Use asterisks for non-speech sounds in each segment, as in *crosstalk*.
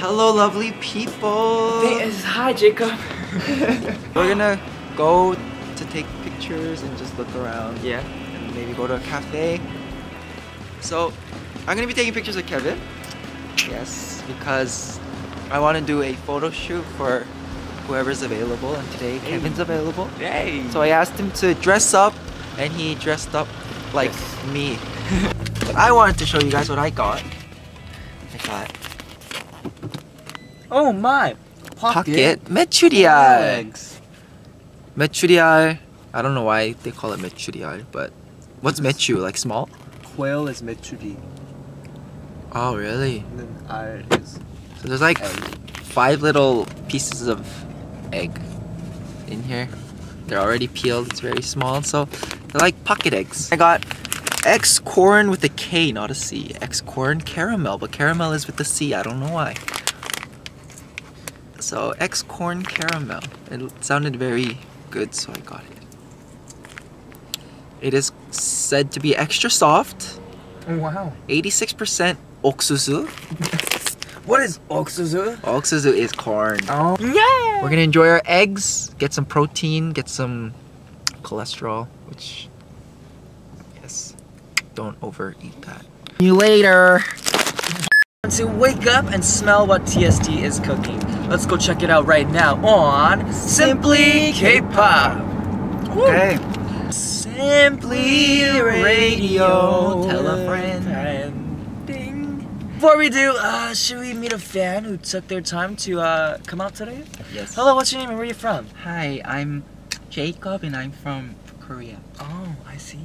Hello, lovely people. Hi, Jacob. *laughs* We're gonna go to take pictures and just look around. Yeah. And maybe go to a cafe. So, I'm gonna be taking pictures of Kevin. Yes, because I want to do a photo shoot for whoever's available, and today Hey. Kevin's available. Hey. So I asked him to dress up, and he dressed up like Yes. me. *laughs* I wanted to show you guys what I got. I got Oh my! Pocket, pocket eggs, Meturial. I don't know why they call it Meturial, but what's Metu? Like small? Quail is Meturi. Oh, really? And then R is. So there's like five little pieces of egg in here. They're already peeled, it's very small, so they're like pocket eggs. I got X corn with a K, not a C. X corn caramel, but caramel is with a C, I don't know why. So X corn caramel. It sounded very good, so I got it. It is said to be extra soft. Oh, wow. 86% oksuzu. *laughs* what is oksuzu? Oksuzu is corn. Oh. Yeah. We're gonna enjoy our eggs, get some protein, get some cholesterol, which, yes, don't overeat that. You later *laughs* to wake up and smell what TSD is cooking. Let's go check it out right now on Simply K-pop. Okay. Simply Radio. Tell a friend. Ding. Before we do, uh, should we meet a fan who took their time to uh, come out today? Yes. Hello, what's your name and where are you from? Hi, I'm Jacob and I'm from Korea. Oh, I see.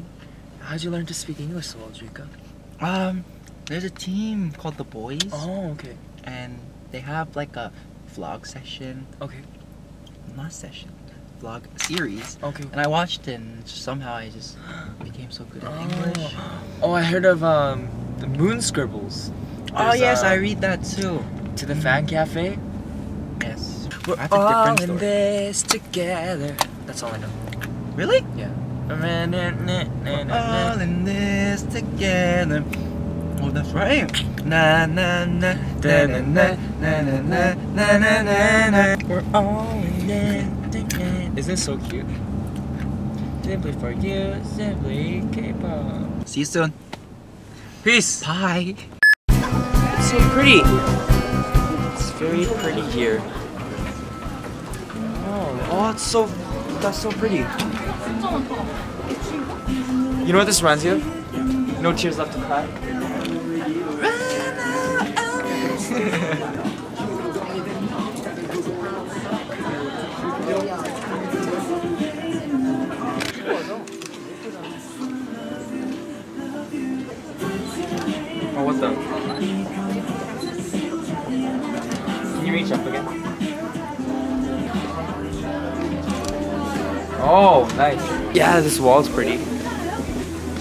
How'd you learn to speak English so well, Jacob? Um, there's a team called the BOYZ, Oh, okay. and they have like a vlog session, Okay. not session, vlog series. Okay. And I watched it and somehow I just became so good at English. Oh, I heard of um the Moon Scribbles. Oh yes, uh, I read that too. To the fan cafe. Yes. We're I have a all in story. this together. That's all I know. Really? Yeah. We're All in this together. Oh, that's right. Na na na na na na na na na na na na na. We're all in together. Isn't so cute? Simply for you, simply K-pop. See you soon. Peace. Bye. It's so pretty. It's very pretty here. Oh, oh, it's so that's so pretty. You know what this reminds you of? No tears left to cry. Oh. Can you reach up again? Oh, nice. Yeah, this wall's pretty.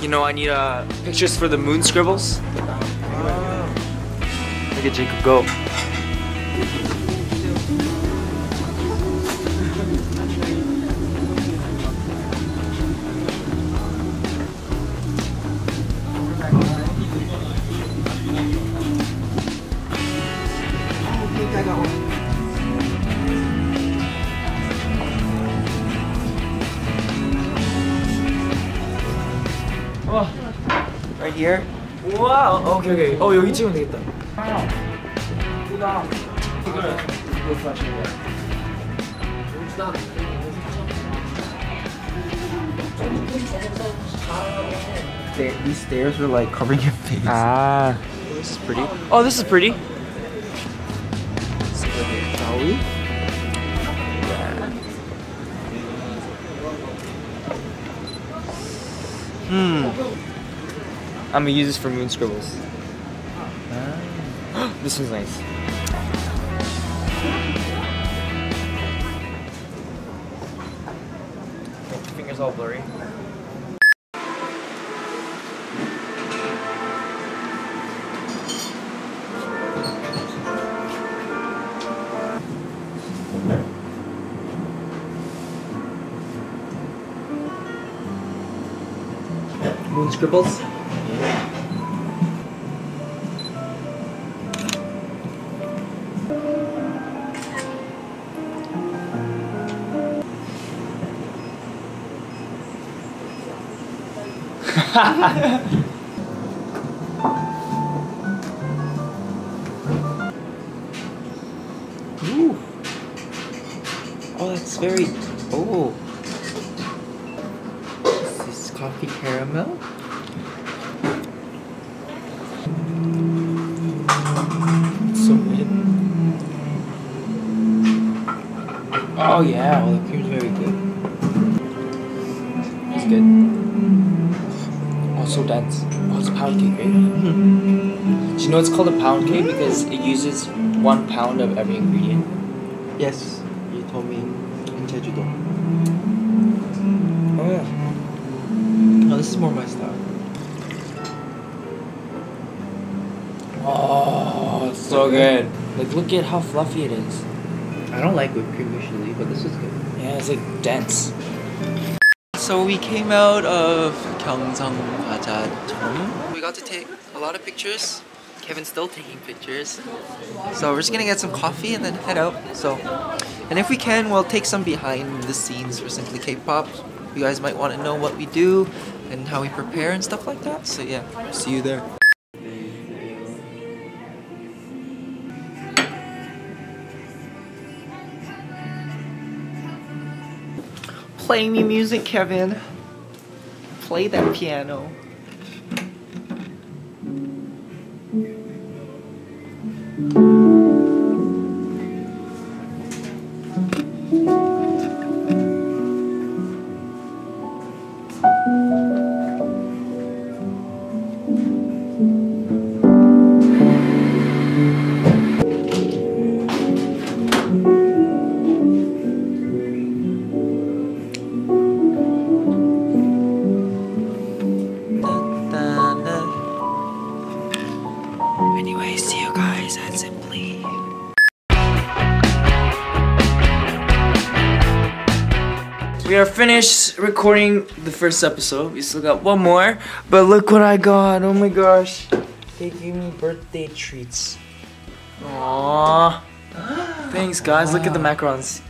You know, I need uh, pictures for the moon scribbles. Look at Jacob go. here. 와우. 오케이 오케이. 어 여기 찍으면 되겠다. Sta- These stairs were like covering your face. Ah, this is pretty. Oh, this is pretty. Shall we? Hmm. I'm gonna use this for moon scribbles. Ah. *gasps* this one's nice. Fingers all blurry. Moon scribbles. Ooh. Oh, that's very. Oh. Is this coffee caramel? So good. Oh yeah, well, the cream's very good. It's good. Oh, so dense. Oh, it's a pound cake, right? Mm-hmm. Do you know it's called a pound cake because it uses one pound of every ingredient? Yes, you told me in Jeju-do. Oh yeah. No, this is more my style. Oh, it's so good. Like look at how fluffy it is. I don't like whipped cream usually, but this is good. Yeah, it's like dense. So we came out of Gyeongseong Gwajajeom. We got to take a lot of pictures. Kevin's still taking pictures. So we're just gonna get some coffee and then head out. So, and if we can, we'll take some behind the scenes for Simply K-pop. You guys might want to know what we do and how we prepare and stuff like that. So yeah, see you there. Play me music, Kevin. Play that piano. We are finished recording the first episode. We still got one more, but look what I got! Oh my gosh, they gave me birthday treats. Aww. Thanks, guys. Look at the macarons.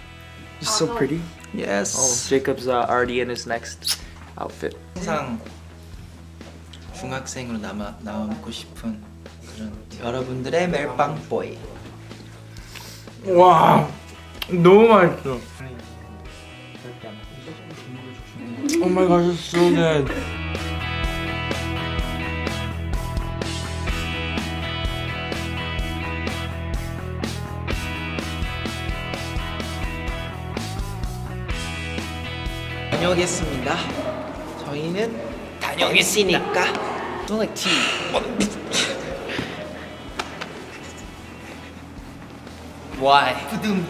They're so pretty. Yes. Oh, Jacob's uh, already in his next outfit. 항상 중학생으로 남아 남고 싶은 그런 여러분들의 멜빵 보이. 와, 너무 맛있어. Oh my gosh, it's so good. 다녀오겠습니다. 저희는 다녀오겠으니까. Don't like tea. Why? 부둥.